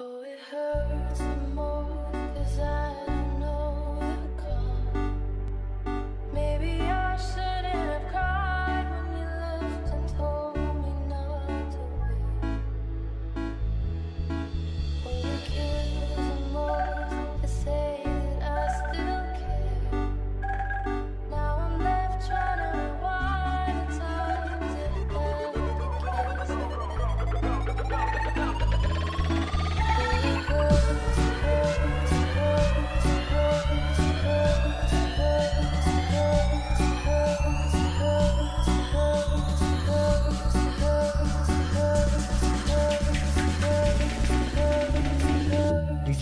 Oh, it hurts more cause I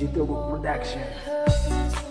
DJ Togo Production.